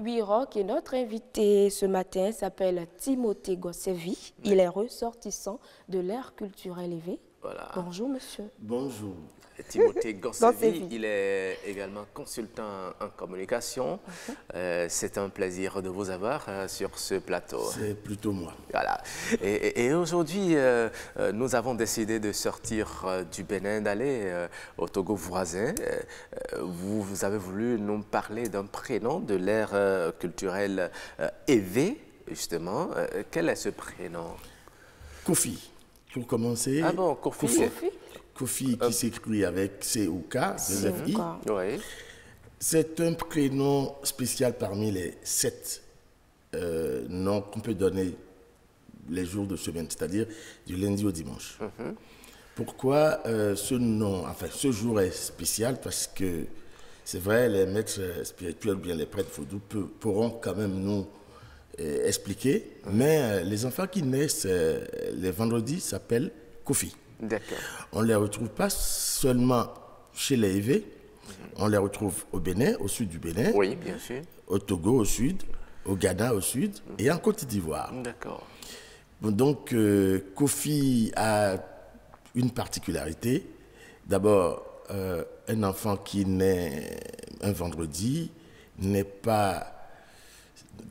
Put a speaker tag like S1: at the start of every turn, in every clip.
S1: Oui, Rock, et notre invité ce matin s'appelle Timothée Gossevi. Il est ressortissant de l'ère culturelle élevé. Voilà. Bonjour, monsieur.
S2: Bonjour.
S3: Timothée Gossevi, il est également consultant en communication. Euh, c'est un plaisir de vous avoir euh, sur ce plateau.
S2: C'est plutôt moi.
S3: Voilà. Et, aujourd'hui, euh, nous avons décidé de sortir du Bénin, d'aller au Togo voisin. Vous, vous, avez voulu nous parler d'un prénom de l'ère culturelle évé, justement. quel est ce prénom?
S2: Kofi. Pour commencer.
S3: Ah bon, Kofi. Kofi.
S2: Kofi qui euh. s'écrit avec C-O-K, i C'est un prénom spécial parmi les sept euh, noms qu'on peut donner les jours de semaine, c'est-à-dire du lundi au dimanche. Mhm. Pourquoi euh, ce nom, enfin ce jour est spécial? Parce que c'est vrai, les maîtres spirituels ou bien les prêtres vaudous pourront quand même nous expliquer, mhm. mais les enfants qui naissent les vendredis s'appellent Kofi. On ne les retrouve pas seulement chez les EV, on les retrouve au Bénin, au sud du Bénin.
S3: Oui, bien sûr.
S2: Au Togo, au sud, au Ghana, au sud, et en Côte d'Ivoire.
S3: D'accord.
S2: Donc, euh, Kofi a une particularité. D'abord, euh, un enfant qui naît un vendredi n'est pas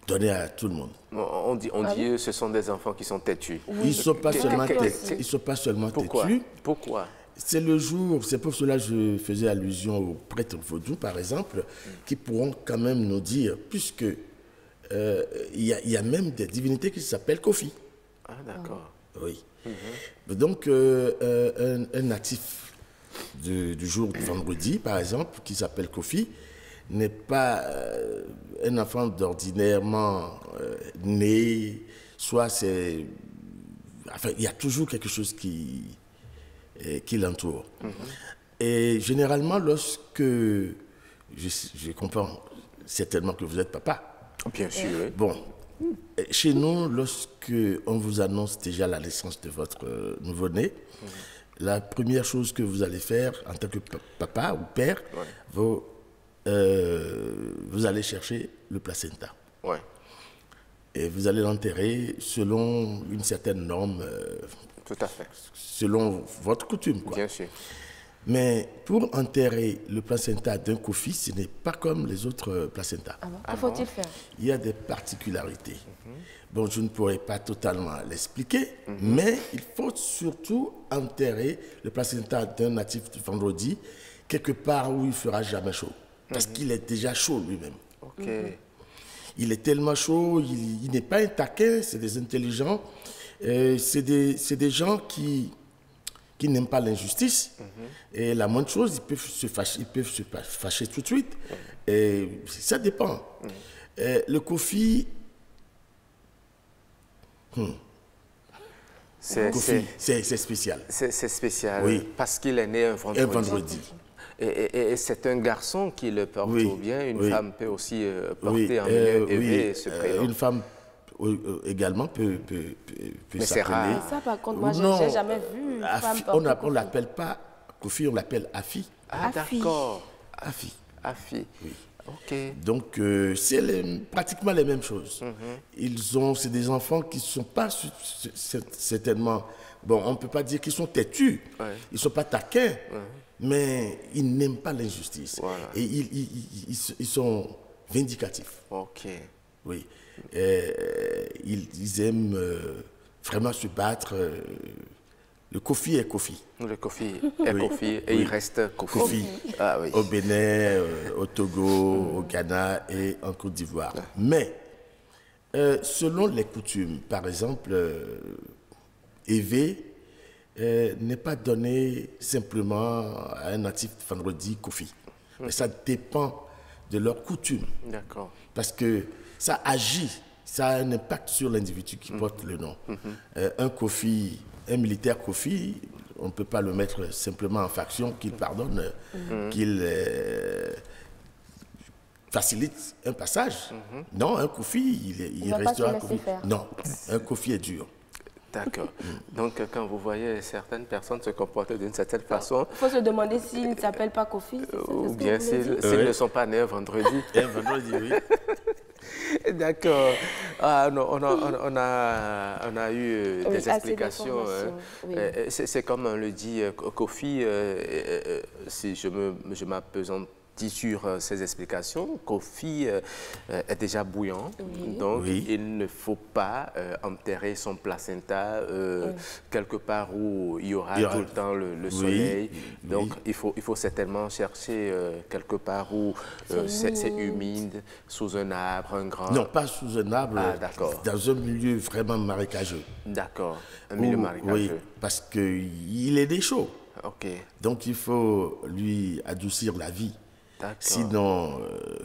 S2: donné à tout le monde.
S3: On dit, on ah dit que ce sont des enfants qui sont têtus.
S2: Ils ne sont pas seulement, ils sont pas seulement têtus.
S3: Pourquoi
S2: C'est le jour, c'est pour cela que je faisais allusion aux prêtres vaudous, par exemple, qui pourront quand même nous dire, puisque euh, il y, a même des divinités qui s'appellent Kofi.
S3: Ah, d'accord.
S2: Oui. Mhm. Donc, euh, euh, un, natif du, du jour de vendredi, par exemple, qui s'appelle Kofi, n'est pas euh, un enfant d'ordinairement euh, né, soit c'est... Enfin, il y a toujours quelque chose qui, euh, qui l'entoure. Mhm. Et généralement, lorsque... Je, comprends certainement que vous êtes papa.
S3: Bien sûr. Oui.
S2: Bon, chez nous, lorsque on vous annonce déjà la naissance de votre nouveau-né, mhm. la première chose que vous allez faire en tant que papa ou père, vous euh, vous allez chercher le placenta.
S3: Ouais.
S2: Et vous allez l'enterrer selon une certaine norme. Euh,
S3: Tout à fait.
S2: Selon votre coutume. Quoi.
S3: Bien sûr.
S2: Mais pour enterrer le placenta d'un kofi, ce n'est pas comme les autres euh, placentas.
S1: Ah bon? Faut-il faire?
S2: Il y a des particularités. Mhm. Bon, je ne pourrais pas totalement l'expliquer, mhm. mais il faut surtout enterrer le placenta d'un natif du vendredi quelque part où il ne fera jamais chaud parce qu'il est déjà chaud lui-même.
S3: Mhm.
S2: Il est tellement chaud, il, n'est pas un taquin, c'est des intelligents, euh, c'est des, des, gens qui, qui n'aiment pas l'injustice. Mhm. Et la moindre chose, ils peuvent se fâcher, ils peuvent se fâcher tout de suite. Et ça dépend. Euh, le Kofi, hmm. c'est spécial.
S3: C'est spécial. Oui. Parce qu'il est né un vendredi.
S2: Un vendredi.
S3: Et, c'est un garçon qui le porte ou bien une femme peut aussi euh, porter un milieu euh, ce euh, prénom.
S2: Une femme également peut, peut, peut,
S3: Mais c'est rare.
S1: Ça, par contre, moi, je n'ai jamais vu une femme
S2: On ne l'appelle pas Kofi, on l'appelle Afi.
S3: Ah, d'accord.
S2: Afi.
S3: Afi.
S2: Oui.
S3: Ok.
S2: Donc, c'est pratiquement les mêmes choses. Mhm. Ils ont, c'est des enfants qui ne sont pas certainement, bon, on ne peut pas dire qu'ils sont têtus. Ils ne sont pas taquins mais ils n'aiment pas l'injustice. Et ils, ils, sont vindicatifs.
S3: Ok.
S2: Oui. ils, aiment euh, vraiment se battre. Euh, le Kofi est Kofi.
S3: Le Kofi est Kofi et il reste Kofi.
S2: Kofi. Ah, oui. Au Bénin, euh, au Togo, au Ghana et en Côte d'Ivoire. Mais, selon les coutumes, par exemple, Évé euh, n'est pas donné simplement à un natif vendredi Kofi. Mais ça dépend de leur coutume.
S3: D'accord.
S2: Parce que ça agit, ça a un impact sur l'individu qui mm. porte le nom. Mm-hmm. Euh, un Kofi, un militaire Kofi, on ne peut pas le mettre simplement en faction, qu'il pardonne, mm-hmm. qu'il euh, facilite un passage. Mm-hmm. Non, un Kofi, il, il restera Kofi. Non, un Kofi est dur.
S3: D'accord. Donc, quand vous voyez certaines personnes se comporter d'une certaine façon...
S1: Il faut se demander s'ils ne s'appellent pas Kofi.
S3: Ou bien s'ils ne sont pas nés un vendredi.
S2: un vendredi, oui.
S3: D'accord. Ah, on, a, on, a, on a eu des explications. Hein. C'est comme on le dit, Kofi, si je m'apesante sur euh, ces explications, Kofi euh, euh, est déjà bouillant, donc il ne faut pas enterrer son placenta quelque part où il y aura, tout le temps le, soleil. Donc il faut, il faut certainement chercher quelque part où c'est humide, sous un arbre, un grand...
S2: Non, pas sous un arbre, ah, dans un milieu vraiment marécageux.
S3: D'accord, un milieu marécageux. Oui,
S2: parce qu'il est des chaud.
S3: Ok.
S2: Donc il faut lui adoucir la vie. Sinon, euh,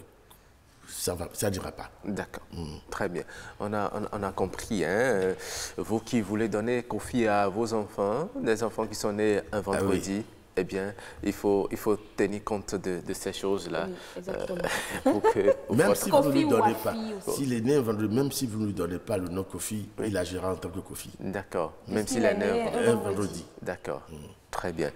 S2: ça ne ça dira pas.
S3: D'accord, mm. très bien. On a, on, a compris. Hein? Euh, vous qui voulez donner confie à vos enfants, des enfants qui sont nés un ah vendredi, eh bien, il faut, il faut tenir compte de, ces choses-là.
S2: Euh, même si vous ne lui donnez pas, s'il est né un vendredi, même si vous ne lui donnez pas le nom Kofi, il agira en tant que Kofi.
S3: D'accord, même s'il est né
S2: un vendredi.
S3: D'accord, mm. très bien.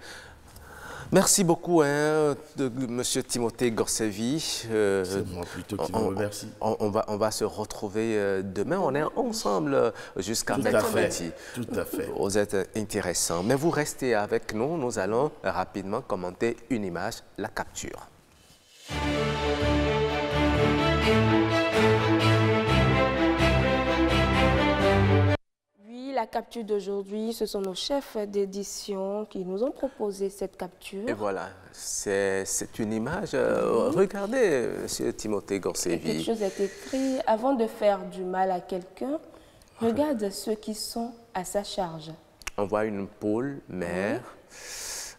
S3: Merci beaucoup, hein, de, Monsieur Timothée Gorsevi.
S2: Euh, C'est moi plutôt qui vous remercie.
S3: On, va, on va se retrouver euh, demain. On est ensemble euh, jusqu'à mercredi.
S2: Tout à fait.
S3: Vous êtes intéressant. Mais vous restez avec nous. Nous allons rapidement commenter une image, la capture.
S1: Capture d'aujourd'hui, ce sont nos chefs d'édition qui nous ont proposé cette capture.
S3: Et voilà, c'est une image. Euh, regardez, M. Timothée Gorsevi.
S1: Quelque chose est écrit. Avant de faire du mal à quelqu'un, regarde ceux qui sont à sa charge.
S3: On voit une poule mère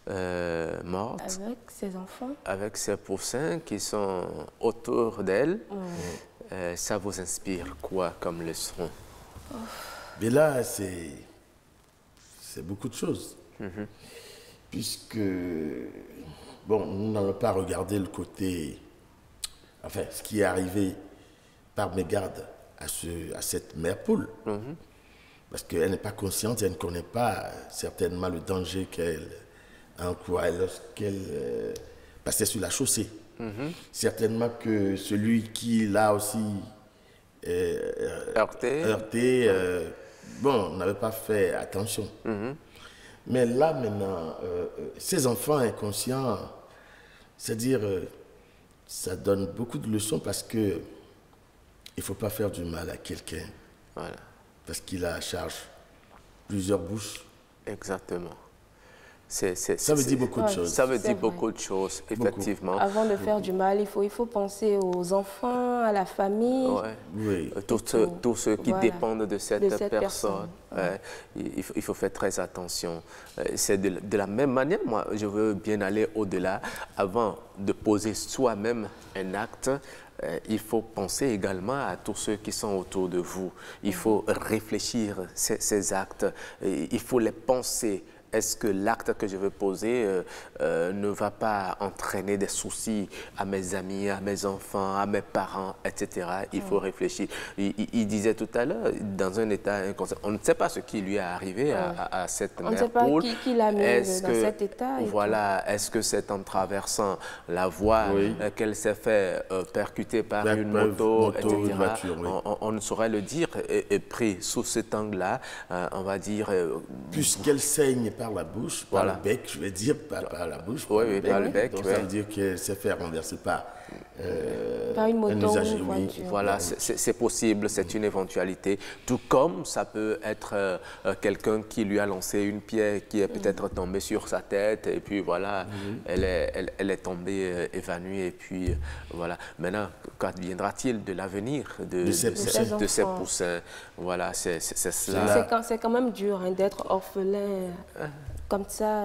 S3: euh, morte.
S1: Avec ses enfants.
S3: Avec ses poussins qui sont autour d'elle. Euh, ça vous inspire quoi comme leçon?
S2: Oh. Mais là, c'est beaucoup de choses. Mhm. Puisque, bon, nous n'allons pas regarder le côté, enfin, ce qui est arrivé par mégarde à, ce, à cette mère poule. Mhm. Parce qu'elle n'est pas consciente, elle ne connaît pas certainement le danger qu'elle encourt lorsqu'elle euh, passait sur la chaussée. Mhm. Certainement que celui qui l'a aussi
S3: euh, heurté,
S2: heurté bon, on n'avait pas fait attention. Mhm. Mais là, maintenant, euh, euh, ces enfants inconscients, c'est-à-dire, euh, ça donne beaucoup de leçons parce que il ne faut pas faire du mal à quelqu'un. Voilà. Parce qu'il a à charge plusieurs bouches.
S3: Exactement
S2: ça veut dire beaucoup de choses.
S3: Ça veut dire beaucoup de choses, effectivement.
S1: Avant de faire du mal, il faut, il faut penser aux enfants, à la famille.
S3: Oui. Euh, tous ceux, qui dépendent de cette, personne. il, faut, il, faut, faire très attention. Euh, c'est de, de, la même manière, moi, je veux bien aller au-delà. Avant de poser soi-même un acte, euh, il faut penser également à tous ceux qui sont autour de vous. Il faut réfléchir ces, ces actes. Il faut les penser est-ce que l'acte que je veux poser euh, euh, ne va pas entraîner des soucis à mes amis, à mes enfants, à mes parents, etc. Il faut réfléchir. Il, disait tout à l'heure, dans un état inconscient, on ne sait pas ce qui lui est arrivé à, cette mère On ne sait pas
S1: qui, l'a mis dans cet état.
S3: Voilà, est-ce que c'est en traversant la voie euh, qu'elle s'est fait percuter par une moto, etc. on, ne saurait le dire. Et, pris sous cet angle-là, on va dire...
S2: Puisqu'elle saigne par la bouche, par le bec, je vais dire, par, la bouche.
S3: Par oui, le bec. par le bec.
S2: Donc ça veut dire qu'elle s'est fait renverser par,
S1: euh, par une moto
S3: Voilà, c'est possible, c'est une éventualité. Tout comme ça peut être euh, euh, quelqu'un qui lui a lancé une pierre qui est peut-être tombée sur sa tête et puis voilà, elle, est, elle, est tombée évanouie et puis voilà. Maintenant, qu'adviendra-t-il de l'avenir de, de, ces, poussins? Voilà, c'est cela.
S1: C'est quand, même dur hein, d'être orphelin. Comme ça,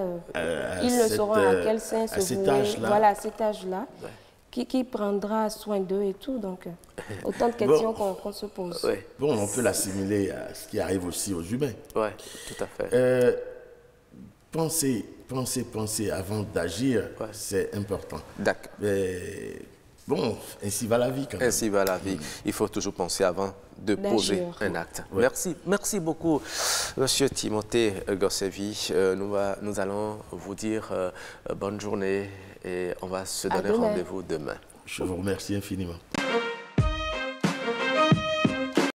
S1: ils ne sauront à quel sens se vouer. Voilà, à cet âge-là qui, prendra soin d'eux et tout. Donc, euh, autant de questions qu'on se pose.
S2: Bon, on peut l'assimiler à ce qui arrive aussi aux humains.
S3: Oui, tout à fait.
S2: Euh, penser, penser, penser avant d'agir, c'est important.
S3: D'accord.
S2: Bon, ainsi va la vie quand même.
S3: Ainsi va la vie. Il faut toujours penser avant de poser un acte. Merci. Merci beaucoup, Monsieur Timothée Gossevi. Euh, nous, nous allons vous dire bonne journée et on va se donner rendez-vous demain.
S2: Je vous remercie infiniment.